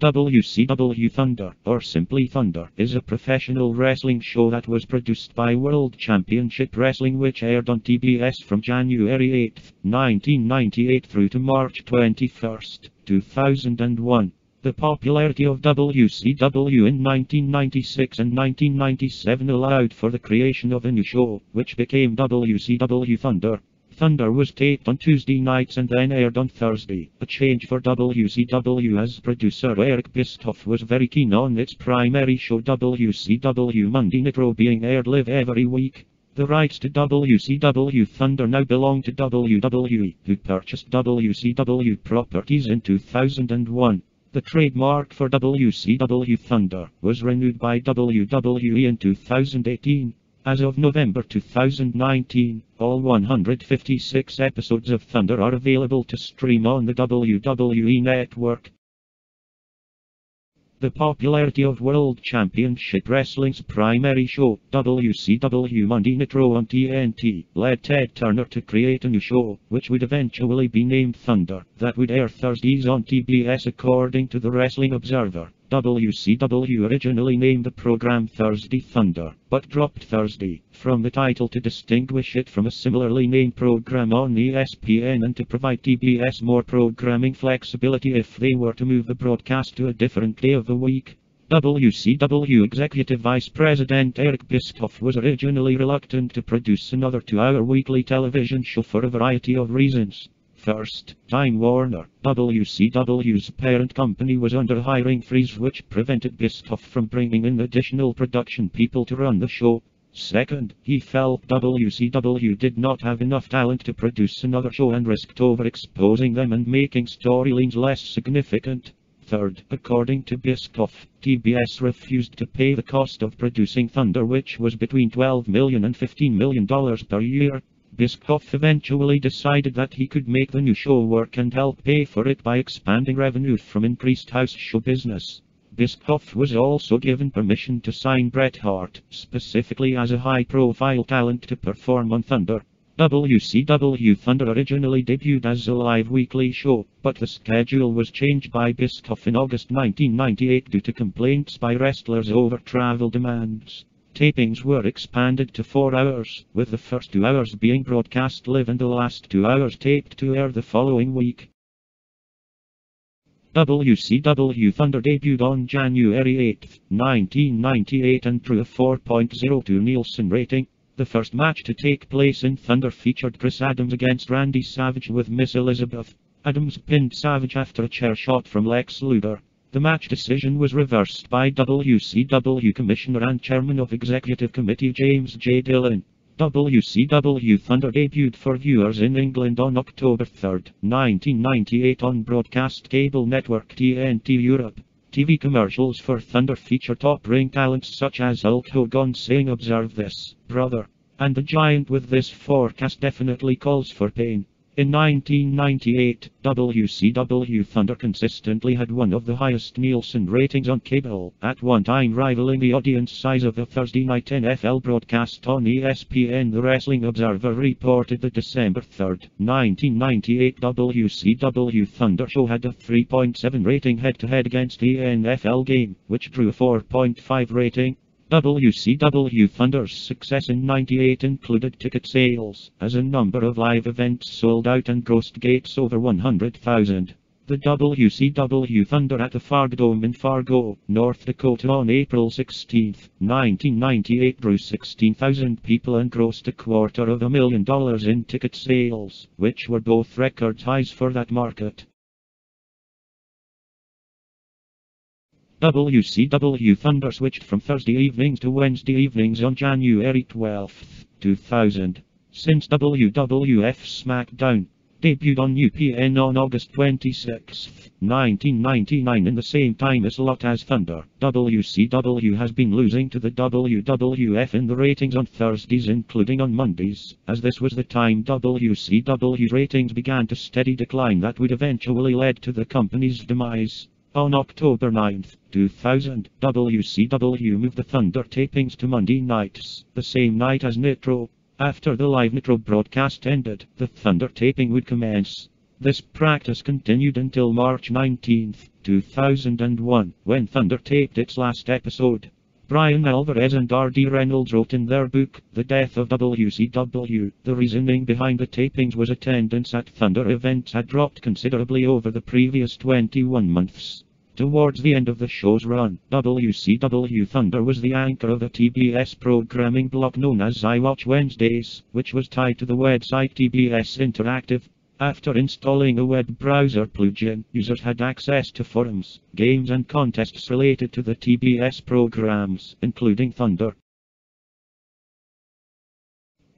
WCW Thunder, or simply Thunder, is a professional wrestling show that was produced by World Championship Wrestling which aired on TBS from January 8, 1998 through to March 21, 2001. The popularity of WCW in 1996 and 1997 allowed for the creation of a new show, which became WCW Thunder. Thunder was taped on Tuesday nights and then aired on Thursday. A change for WCW as producer Eric Bischoff was very keen on its primary show WCW Monday Nitro being aired live every week. The rights to WCW Thunder now belong to WWE, who purchased WCW properties in 2001. The trademark for WCW Thunder was renewed by WWE in 2018. As of November 2019, all 156 episodes of Thunder are available to stream on the WWE Network. The popularity of World Championship Wrestling's primary show, WCW Monday Nitro on TNT, led Ted Turner to create a new show, which would eventually be named Thunder, that would air Thursdays on TBS according to the Wrestling Observer. WCW originally named the program Thursday Thunder, but dropped Thursday from the title to distinguish it from a similarly named program on ESPN and to provide TBS more programming flexibility if they were to move the broadcast to a different day of the week. WCW Executive Vice President Eric Bischoff was originally reluctant to produce another two-hour weekly television show for a variety of reasons. First, Time Warner, WCW's parent company was under hiring freeze which prevented Bischoff from bringing in additional production people to run the show. Second, he felt WCW did not have enough talent to produce another show and risked overexposing them and making storylines less significant. Third, according to Bischoff, TBS refused to pay the cost of producing Thunder which was between $12 million and $15 million per year. Bischoff eventually decided that he could make the new show work and help pay for it by expanding revenue from increased house show business. Bischoff was also given permission to sign Bret Hart, specifically as a high-profile talent to perform on Thunder. WCW Thunder originally debuted as a live weekly show, but the schedule was changed by Bischoff in August 1998 due to complaints by wrestlers over travel demands. Tapings were expanded to four hours, with the first two hours being broadcast live and the last two hours taped to air the following week. WCW Thunder debuted on January 8, 1998 and drew a 4.02 Nielsen rating. The first match to take place in Thunder featured Chris Adams against Randy Savage with Miss Elizabeth. Adams pinned Savage after a chair shot from Lex Luger. The match decision was reversed by WCW Commissioner and Chairman of Executive Committee James J. Dillon. WCW Thunder debuted for viewers in England on October 3, 1998 on broadcast cable network TNT Europe. TV commercials for Thunder feature top ring talents such as Hulk Hogan saying observe this, brother. And the giant with this forecast definitely calls for pain. In 1998, WCW Thunder consistently had one of the highest Nielsen ratings on cable, at one time rivaling the audience size of the Thursday night NFL broadcast on ESPN. The Wrestling Observer reported that December 3, 1998 WCW Thunder show had a 3.7 rating head-to-head against the NFL game, which drew a 4.5 rating. WCW Thunder's success in 98 included ticket sales, as a number of live events sold out and grossed gates over 100,000. The WCW Thunder at the Fargo Dome in Fargo, North Dakota on April 16, 1998 drew 16,000 people and grossed a quarter of a million dollars in ticket sales, which were both record highs for that market. WCW Thunder switched from Thursday evenings to Wednesday evenings on January 12, 2000. Since WWF SmackDown debuted on UPN on August 26, 1999 in the same time slot as Thunder, WCW has been losing to the WWF in the ratings on Thursdays including on Mondays, as this was the time WCW's ratings began to steady decline that would eventually lead to the company's demise. On October 9, 2000, WCW moved the Thunder tapings to Monday nights, the same night as Nitro. After the live Nitro broadcast ended, the Thunder taping would commence. This practice continued until March 19, 2001, when Thunder taped its last episode. Bryan Alvarez and R.D. Reynolds wrote in their book, The Death of WCW, the reasoning behind the tapings was attendance at Thunder events had dropped considerably over the previous 21 months. Towards the end of the show's run, WCW Thunder was the anchor of a TBS programming block known as iWatch Wednesdays, which was tied to the website TBS Interactive. After installing a web browser plugin, users had access to forums, games and contests related to the TBS programs, including Thunder.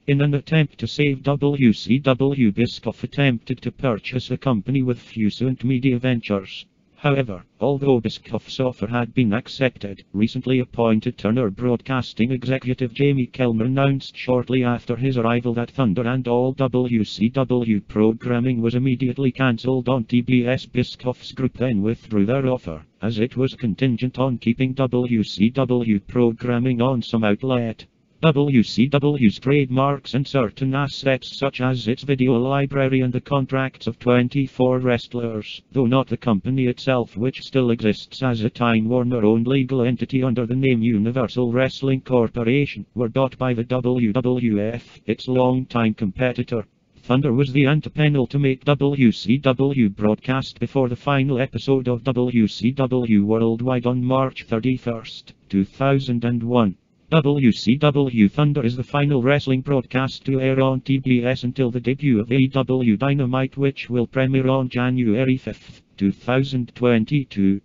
In an attempt to save WCW, Bischoff attempted to purchase a company with Fusient Media Ventures. However, although Bischoff's offer had been accepted, recently appointed Turner Broadcasting executive Jamie Kellner announced shortly after his arrival that Thunder and all WCW programming was immediately cancelled on TBS. Bischoff's group then withdrew their offer, as it was contingent on keeping WCW programming on some outlet. WCW's trademarks and certain assets such as its video library and the contracts of 24 wrestlers, though not the company itself which still exists as a Time Warner-owned legal entity under the name Universal Wrestling Corporation, were bought by the WWF, its longtime competitor. Thunder was the antepenultimate WCW broadcast before the final episode of WCW Worldwide on March 31, 2001. WCW Thunder is the final wrestling broadcast to air on TBS until the debut of AEW Dynamite which will premiere on January 5, 2022.